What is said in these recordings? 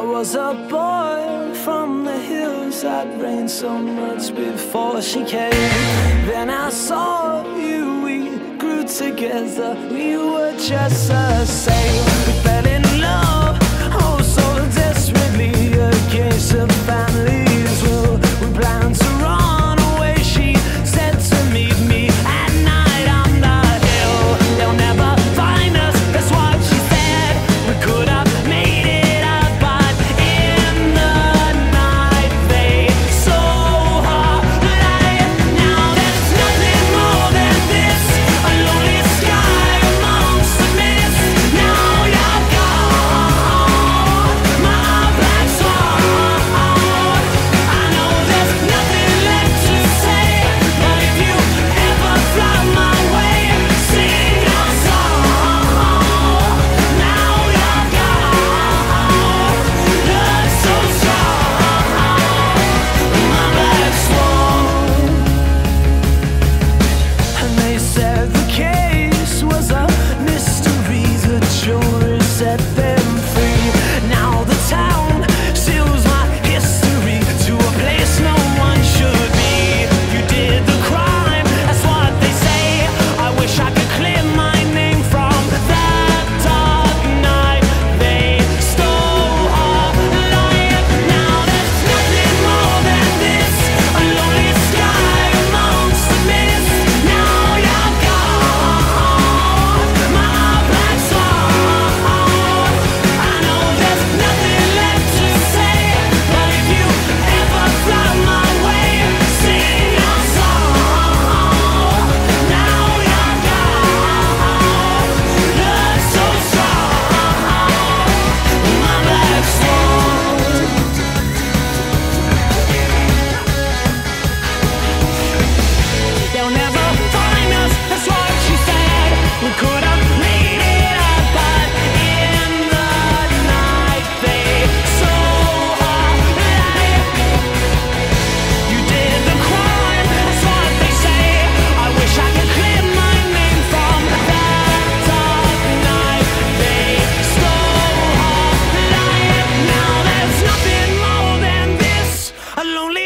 was a boy from the hills I'd rained so much before she came. Then I saw you, we grew together We were just the same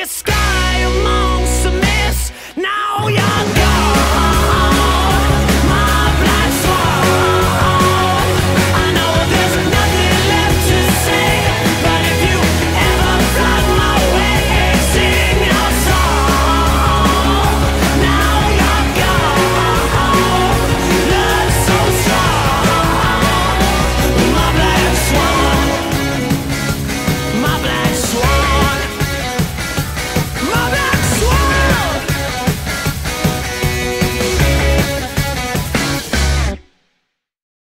sky